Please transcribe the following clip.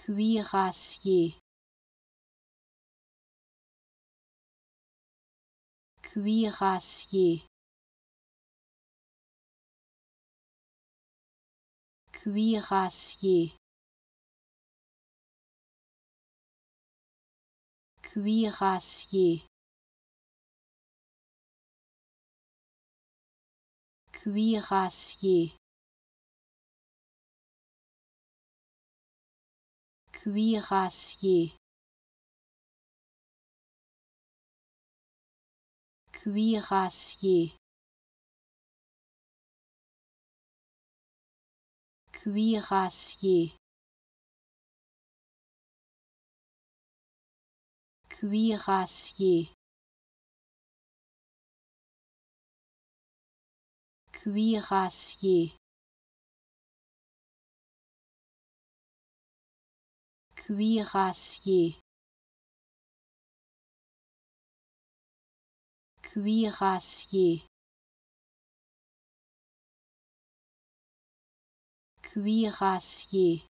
cuirassier cuirassier cuirassier cuirassier cuirassier cuirassier cuirassier cuirassier cuirassier cuirassier cuirassier cuirassier cuirassier